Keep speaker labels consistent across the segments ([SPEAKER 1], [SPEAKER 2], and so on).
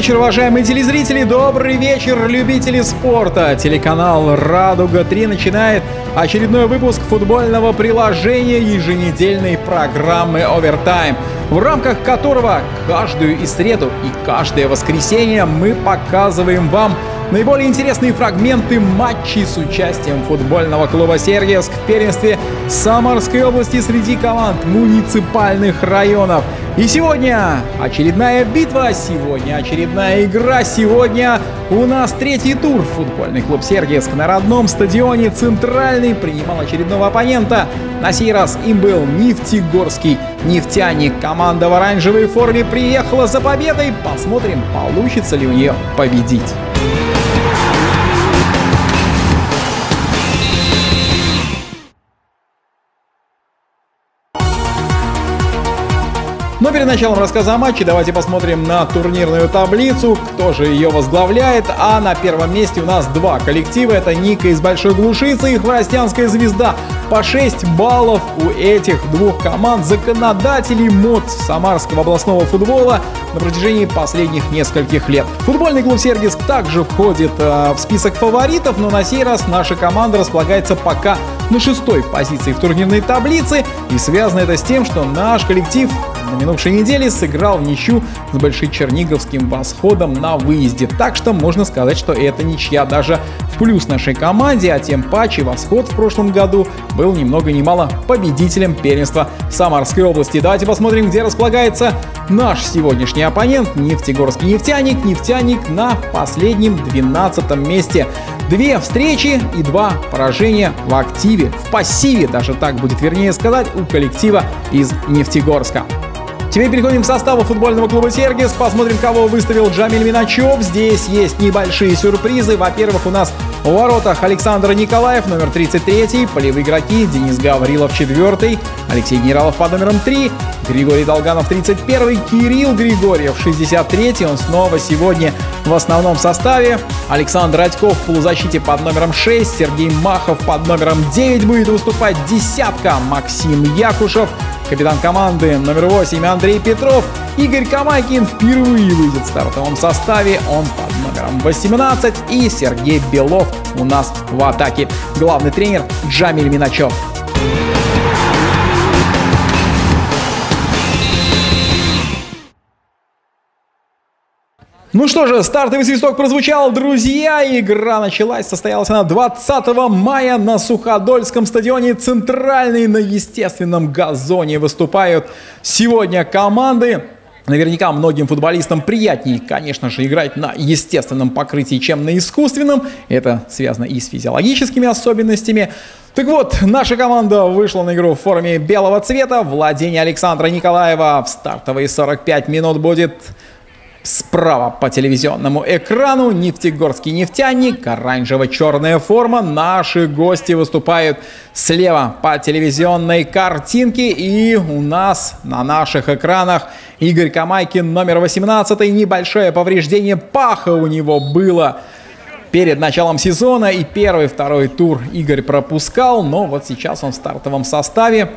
[SPEAKER 1] Вечер, уважаемые телезрители, добрый вечер, любители спорта. Телеканал «Радуга-3» начинает очередной выпуск футбольного приложения еженедельной программы «Овертайм», в рамках которого каждую и среду и каждое воскресенье мы показываем вам Наиболее интересные фрагменты матчей с участием футбольного клуба «Сергиевск» в первенстве Самарской области среди команд муниципальных районов. И сегодня очередная битва, сегодня очередная игра, сегодня у нас третий тур. Футбольный клуб «Сергиевск» на родном стадионе «Центральный» принимал очередного оппонента. На сей раз им был Нефтегорский нефтяник. Команда в оранжевой форме приехала за победой. Посмотрим, получится ли у нее победить. Перед началом рассказа о матче давайте посмотрим на турнирную таблицу, кто же ее возглавляет. А на первом месте у нас два коллектива. Это Ника из Большой Глушицы и Хворостянская Звезда. По 6 баллов у этих двух команд законодателей мод Самарского областного футбола на протяжении последних нескольких лет. Футбольный клуб Сергиск также входит э, в список фаворитов, но на сей раз наша команда располагается пока на шестой позиции в турнирной таблице. И связано это с тем, что наш коллектив на минувшей неделе сыграл в ничью с Большой-Черниговским восходом на выезде. Так что можно сказать, что это ничья даже в плюс нашей команде, а тем паче восход в прошлом году был ни много ни мало победителем первенства Самарской области. Давайте посмотрим, где располагается наш сегодняшний оппонент Нефтегорский нефтяник. Нефтяник на последнем 12 месте. Две встречи и два поражения в активе, в пассиве, даже так будет вернее сказать, у коллектива из Нефтегорска. Теперь переходим к составу футбольного клуба «Сергис». Посмотрим, кого выставил Джамиль Миначев. Здесь есть небольшие сюрпризы. Во-первых, у нас в воротах Александр Николаев, номер 33, полевые игроки Денис Гаврилов, 4, Алексей Генералов под номером 3, Григорий Долганов, 31, Кирилл Григорьев, 63, он снова сегодня в основном составе, Александр Радьков в полузащите под номером 6, Сергей Махов под номером 9 будет выступать, десятка. Максим Якушев, Капитан команды номер 8 Андрей Петров. Игорь Камайкин впервые выйдет в стартовом составе. Он под номером 18. И Сергей Белов у нас в атаке. Главный тренер Джамиль Миначев. Ну что же, стартовый свисток прозвучал, друзья. Игра началась, состоялась она 20 мая на Суходольском стадионе Центральный. На естественном газоне выступают сегодня команды. Наверняка многим футболистам приятнее, конечно же, играть на естественном покрытии, чем на искусственном. Это связано и с физиологическими особенностями. Так вот, наша команда вышла на игру в форме белого цвета. Владение Александра Николаева в стартовые 45 минут будет Справа по телевизионному экрану нефтегорский нефтяник, оранжево-черная форма. Наши гости выступают слева по телевизионной картинке. И у нас на наших экранах Игорь Камайкин, номер 18. Небольшое повреждение паха у него было перед началом сезона. И первый, второй тур Игорь пропускал. Но вот сейчас он в стартовом составе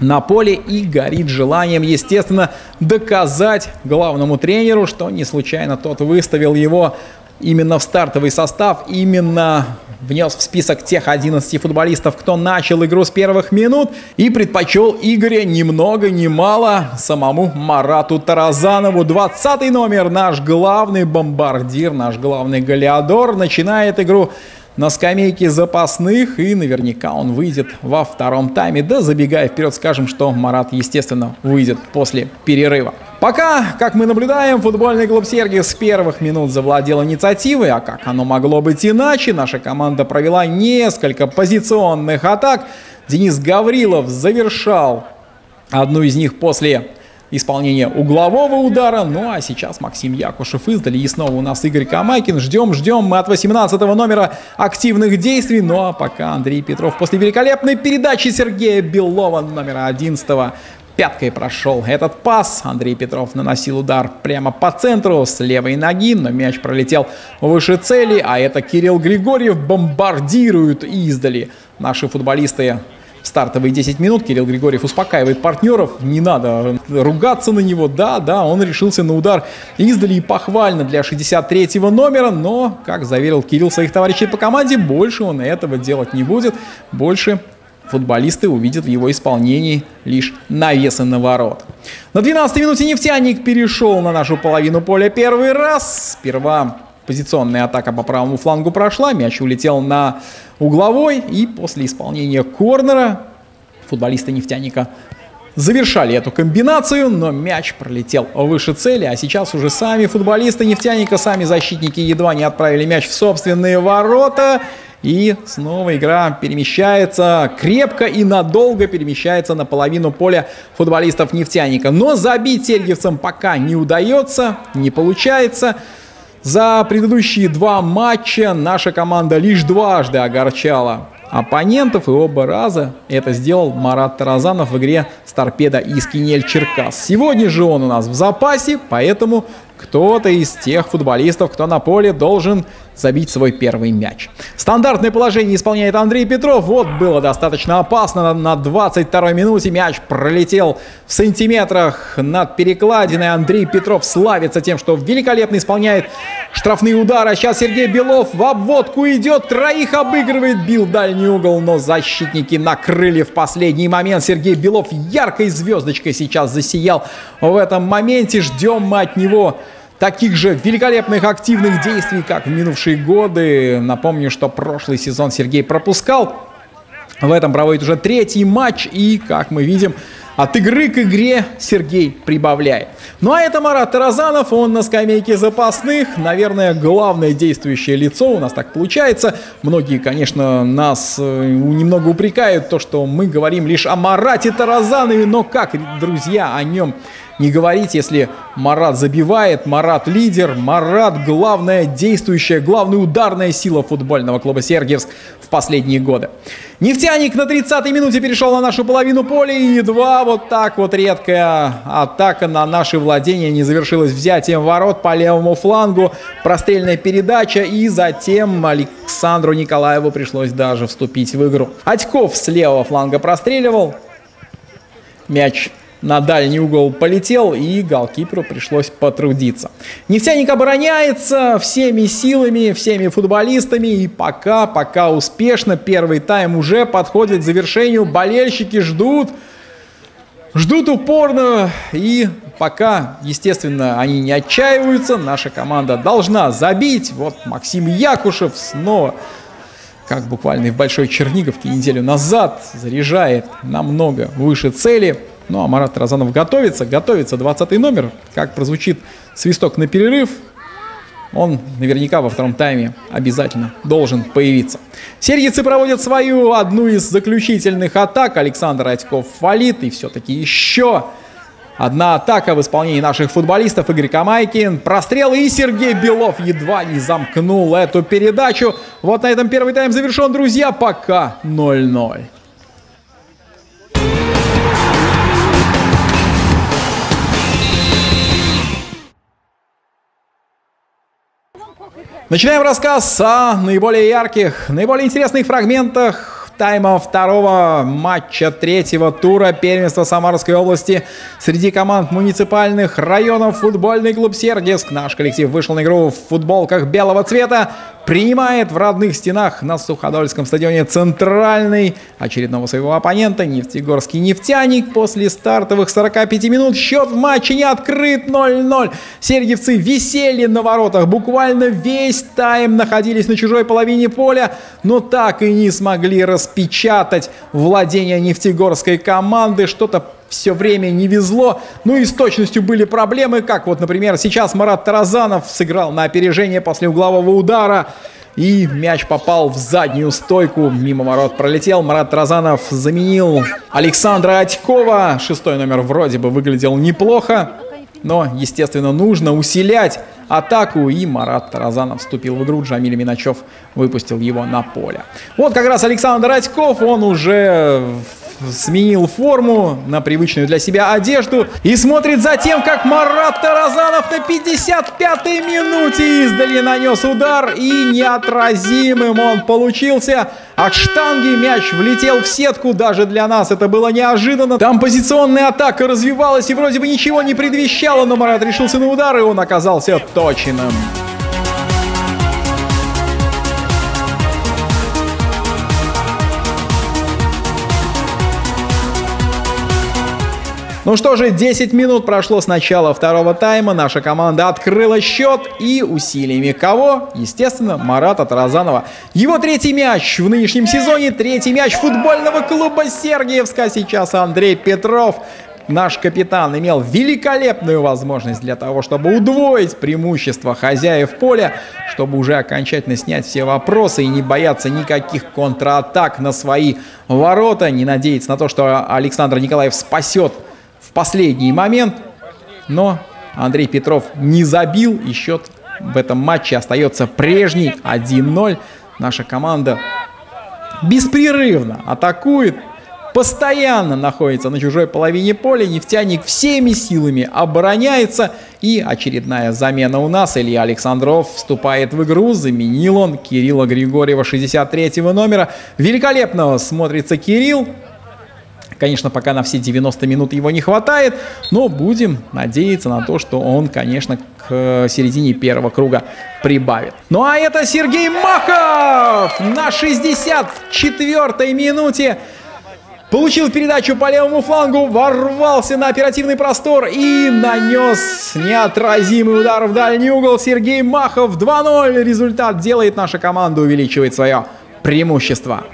[SPEAKER 1] на поле и горит желанием, естественно, доказать главному тренеру, что не случайно тот выставил его именно в стартовый состав, именно внес в список тех 11 футболистов, кто начал игру с первых минут и предпочел Игоря ни много ни мало самому Марату Таразанову. 20 номер, наш главный бомбардир, наш главный галиадор, начинает игру на скамейке запасных, и наверняка он выйдет во втором тайме. Да, забегая вперед, скажем, что Марат, естественно, выйдет после перерыва. Пока, как мы наблюдаем, футбольный клуб Сергий с первых минут завладел инициативой, а как оно могло быть иначе, наша команда провела несколько позиционных атак. Денис Гаврилов завершал одну из них после исполнение углового удара. Ну а сейчас Максим Якушев издали. И снова у нас Игорь Камайкин. Ждем, ждем мы от 18 номера активных действий. Ну а пока Андрей Петров после великолепной передачи Сергея Белова номера 11 пяткой прошел этот пас. Андрей Петров наносил удар прямо по центру с левой ноги, но мяч пролетел выше цели, а это Кирилл Григорьев бомбардирует издали. Наши футболисты стартовые 10 минут. Кирилл Григорьев успокаивает партнеров. Не надо ругаться на него. Да, да, он решился на удар издали и похвально для 63-го номера. Но, как заверил Кирилл своих товарищей по команде, больше он этого делать не будет. Больше футболисты увидят в его исполнении лишь навесы на ворот. На 12-й минуте нефтяник перешел на нашу половину поля первый раз. Сперва позиционная атака по правому флангу прошла, мяч улетел на угловой, и после исполнения корнера футболисты нефтяника завершали эту комбинацию, но мяч пролетел выше цели, а сейчас уже сами футболисты нефтяника, сами защитники едва не отправили мяч в собственные ворота. И снова игра перемещается крепко и надолго перемещается на половину поля футболистов нефтяника. Но забить сергиевцам пока не удается, не получается. За предыдущие два матча наша команда лишь дважды огорчала оппонентов, и оба раза это сделал Марат Таразанов в игре с торпедо из Кинель Черкас. Сегодня же он у нас в запасе, поэтому кто-то из тех футболистов, кто на поле, должен забить свой первый мяч. Стандартное положение исполняет Андрей Петров. Вот было достаточно опасно. На 22-й минуте мяч пролетел в сантиметрах над перекладиной. Андрей Петров славится тем, что великолепно исполняет штрафные удары. А сейчас Сергей Белов в обводку идет. Троих обыгрывает. Бил дальний угол, но защитники накрыли в последний момент. Сергей Белов яркой звездочкой сейчас засиял в этом моменте. Ждем мы от него таких же великолепных активных действий, как в минувшие годы. Напомню, что прошлый сезон Сергей пропускал. В этом проводит уже третий матч и, как мы видим, от игры к игре Сергей прибавляет. Ну а это Марат Таразанов, он на скамейке запасных. Наверное, главное действующее лицо у нас так получается. Многие, конечно, нас э, немного упрекают, то, что мы говорим лишь о Марате Таразанове, но как, друзья, о нем не говорить, если Марат забивает, Марат лидер, Марат главная действующая, главная ударная сила футбольного клуба Сергиевск в последние годы. Нефтяник на 30-й минуте перешел на нашу половину поля и едва вот так вот редкая атака на наши владения не завершилась взятием ворот по левому флангу, прострельная передача и затем Александру Николаеву пришлось даже вступить в игру. Атьков с левого фланга простреливал, мяч на дальний угол полетел, и голкиперу пришлось потрудиться. Нефтяник обороняется всеми силами, всеми футболистами, и пока, пока успешно первый тайм уже подходит к завершению. Болельщики ждут, ждут упорно, и пока, естественно, они не отчаиваются, наша команда должна забить. Вот Максим Якушев снова как буквально и в Большой Черниговке неделю назад, заряжает намного выше цели. Ну а Марат Разанов готовится, готовится 20 номер. Как прозвучит свисток на перерыв, он наверняка во втором тайме обязательно должен появиться. Сергицы проводят свою одну из заключительных атак. Александр Радьков валит и все-таки еще одна атака в исполнении наших футболистов. Игорь Камайкин, прострел и Сергей Белов едва не замкнул эту передачу. Вот на этом первый тайм завершен, друзья, пока 0-0. Начинаем рассказ о наиболее ярких, наиболее интересных фрагментах тайма второго матча третьего тура первенства Самарской области среди команд муниципальных районов футбольный клуб Сергиевск. Наш коллектив вышел на игру в футболках белого цвета, принимает в родных стенах на Суходольском стадионе центральный очередного своего оппонента Нефтегорский нефтяник. После стартовых 45 минут счет в матче не открыт 0-0. Сергиевцы висели на воротах, буквально весь тайм находились на чужой половине поля, но так и не смогли распределить распечатать владение нефтегорской команды. Что-то все время не везло. Ну и с точностью были проблемы, как вот, например, сейчас Марат Таразанов сыграл на опережение после углового удара. И мяч попал в заднюю стойку. Мимо ворот пролетел. Марат Таразанов заменил Александра Атькова. Шестой номер вроде бы выглядел неплохо. Но, естественно, нужно усилять атаку, и Марат Таразанов вступил в игру. Джамиль Миначев выпустил его на поле. Вот как раз Александр Радьков, он уже сменил форму на привычную для себя одежду и смотрит за тем, как Марат Таразанов на 55-й минуте издали нанес удар и неотразимым он получился. От штанги мяч влетел в сетку, даже для нас это было неожиданно. Там позиционная атака развивалась и вроде бы ничего не предвещало, но Марат решился на удар и он оказался точным. Ну что же, 10 минут прошло с начала второго тайма. Наша команда открыла счет и усилиями кого? Естественно, Марата Таразанова. Его третий мяч в нынешнем сезоне, третий мяч футбольного клуба Сергиевска. Сейчас Андрей Петров наш капитан имел великолепную возможность для того, чтобы удвоить преимущество хозяев поля, чтобы уже окончательно снять все вопросы и не бояться никаких контратак на свои ворота, не надеяться на то, что Александр Николаев спасет в последний момент, но Андрей Петров не забил, и счет в этом матче остается прежний 1-0. Наша команда беспрерывно атакует, постоянно находится на чужой половине поля, нефтяник всеми силами обороняется, и очередная замена у нас. Илья Александров вступает в игру, заменил он Кирилла Григорьева 63 номера. Великолепно смотрится Кирилл, Конечно, пока на все 90 минут его не хватает, но будем надеяться на то, что он, конечно, к середине первого круга прибавит. Ну а это Сергей Махов на 64-й минуте. Получил передачу по левому флангу, ворвался на оперативный простор и нанес неотразимый удар в дальний угол. Сергей Махов 2-0. Результат делает наша команда, увеличивает свое преимущество.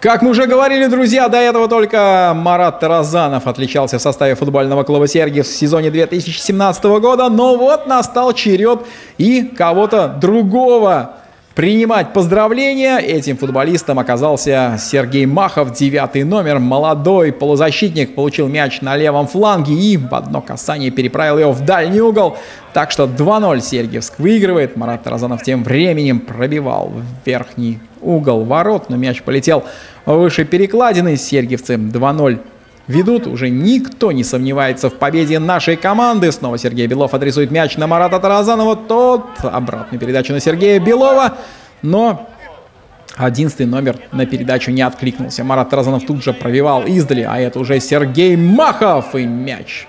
[SPEAKER 1] Как мы уже говорили, друзья, до этого только Марат Таразанов отличался в составе футбольного клуба Сергиев в сезоне 2017 года, но вот настал черед и кого-то другого принимать поздравления. Этим футболистом оказался Сергей Махов, девятый номер, молодой полузащитник, получил мяч на левом фланге и в одно касание переправил его в дальний угол. Так что 2-0 Сергиевск выигрывает. Марат Таразанов тем временем пробивал в верхний угол ворот, но мяч полетел выше перекладины. Сергиевцы 2-0 ведут. Уже никто не сомневается в победе нашей команды. Снова Сергей Белов адресует мяч на Марата Таразанова. Тот обратную передачу на Сергея Белова. Но одиннадцатый номер на передачу не откликнулся. Марат Таразанов тут же пробивал издали, а это уже Сергей Махов и мяч.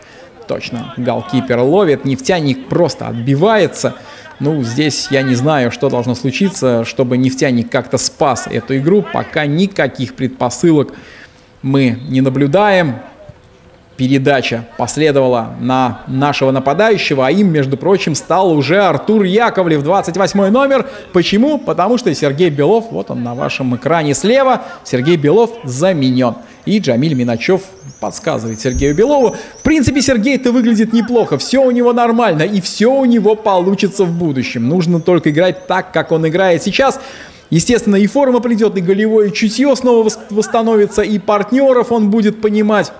[SPEAKER 1] Точно, голкипер ловит, нефтяник просто отбивается. Ну, здесь я не знаю, что должно случиться, чтобы нефтяник как-то спас эту игру. Пока никаких предпосылок мы не наблюдаем. Передача последовала на нашего нападающего, а им, между прочим, стал уже Артур Яковлев, 28 номер. Почему? Потому что Сергей Белов, вот он на вашем экране слева, Сергей Белов заменен. И Джамиль Миначев подсказывает Сергею Белову. В принципе, Сергей-то выглядит неплохо, все у него нормально, и все у него получится в будущем. Нужно только играть так, как он играет сейчас. Естественно, и форма придет, и голевое чутье снова восстановится, и партнеров он будет понимать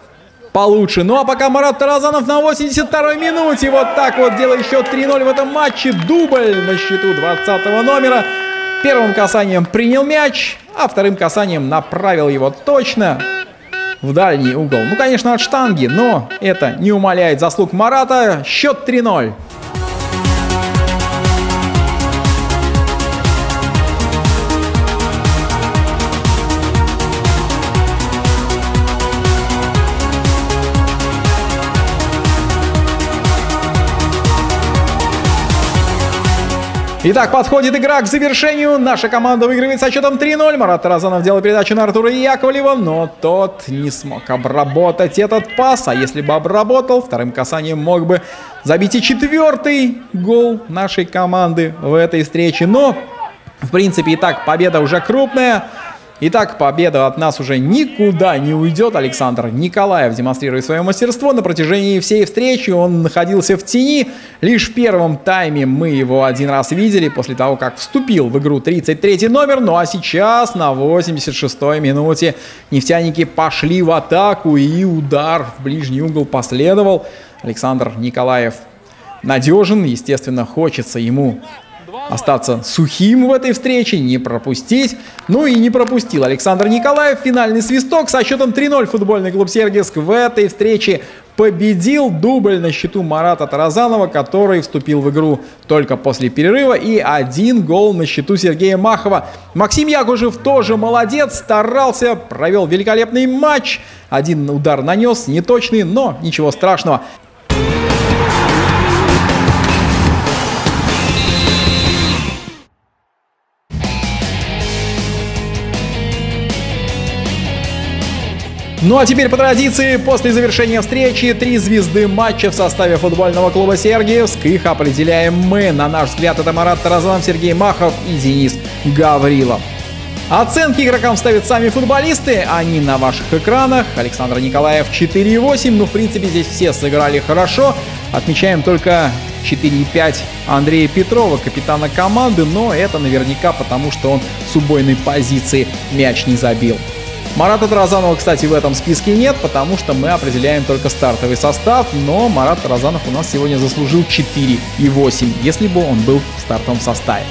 [SPEAKER 1] получше. Ну а пока Марат Таразанов на 82-й минуте вот так вот делает счет 3-0 в этом матче. Дубль на счету 20 номера. Первым касанием принял мяч, а вторым касанием направил его точно в дальний угол. Ну, конечно, от штанги, но это не умаляет заслуг Марата. Счет 3-0. Итак, подходит игра к завершению. Наша команда выигрывает со счетом 3-0. Марат Таразанов делал передачу на Артура Яковлева, но тот не смог обработать этот пас. А если бы обработал, вторым касанием мог бы забить и четвертый гол нашей команды в этой встрече. Но, в принципе, и так победа уже крупная. Итак, победа от нас уже никуда не уйдет. Александр Николаев демонстрирует свое мастерство на протяжении всей встречи. Он находился в тени. Лишь в первом тайме мы его один раз видели после того, как вступил в игру 33 номер. Ну а сейчас на 86-й минуте нефтяники пошли в атаку и удар в ближний угол последовал. Александр Николаев надежен, естественно, хочется ему остаться сухим в этой встрече, не пропустить. Ну и не пропустил Александр Николаев. Финальный свисток со счетом 3-0 футбольный клуб Сергиевск в этой встрече победил дубль на счету Марата Таразанова, который вступил в игру только после перерыва, и один гол на счету Сергея Махова. Максим Ягужев тоже молодец, старался, провел великолепный матч. Один удар нанес, неточный, но ничего страшного. Ну а теперь по традиции, после завершения встречи, три звезды матча в составе футбольного клуба Сергиевск. Их определяем мы. На наш взгляд, это Марат Таразанов, Сергей Махов и Денис Гаврилов. Оценки игрокам ставят сами футболисты, они на ваших экранах. Александр Николаев 4,8, ну в принципе здесь все сыграли хорошо. Отмечаем только 4,5 Андрея Петрова, капитана команды, но это наверняка потому, что он с убойной позиции мяч не забил. Марата Таразанова, кстати, в этом списке нет, потому что мы определяем только стартовый состав, но Марат Таразанов у нас сегодня заслужил 4 и 8, если бы он был в стартовом составе.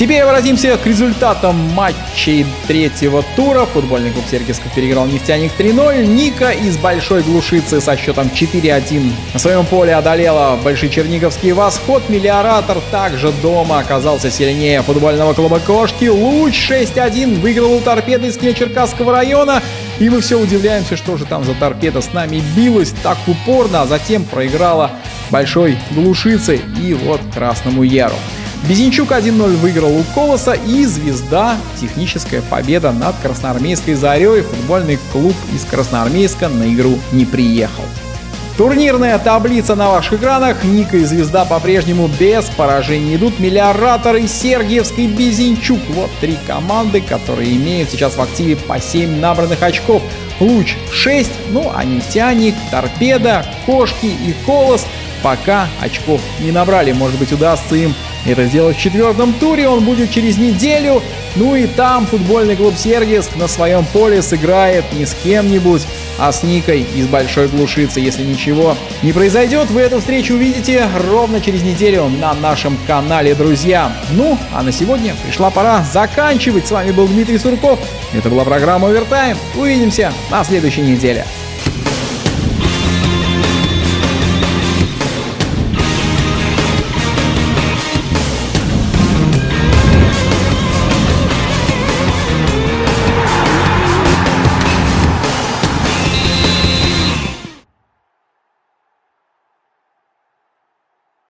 [SPEAKER 1] Теперь обратимся к результатам матчей третьего тура. Футбольный клуб Сергиевсков переиграл нефтяник 3-0. Ника из Большой Глушицы со счетом 4-1 на своем поле одолела Большой Черниговский восход. Мелиоратор также дома оказался сильнее футбольного клуба Кошки. Луч 6-1 выиграл у торпеды из Черкасского района. И мы все удивляемся, что же там за торпеда с нами билась так упорно, а затем проиграла Большой Глушицы и вот Красному Яру. Безенчук 1-0 выиграл у Колоса и звезда техническая победа над Красноармейской Зарей. Футбольный клуб из Красноармейска на игру не приехал. Турнирная таблица на ваших экранах. Ника и Звезда по-прежнему без поражений идут. Миллиоратор и Сергиевский Безенчук. Вот три команды, которые имеют сейчас в активе по 7 набранных очков. Луч 6, ну а Нефтяник, Торпеда, Кошки и Колос пока очков не набрали. Может быть удастся им это сделать в четвертом туре. Он будет через неделю. Ну и там футбольный клуб Сергиевск на своем поле сыграет не с кем-нибудь, а с Никой из Большой Глушицы. Если ничего не произойдет, вы эту встречу увидите ровно через неделю на нашем канале, друзья. Ну, а на сегодня пришла пора заканчивать. С вами был Дмитрий Сурков. Это была программа Овертайм. Увидимся на следующей неделе.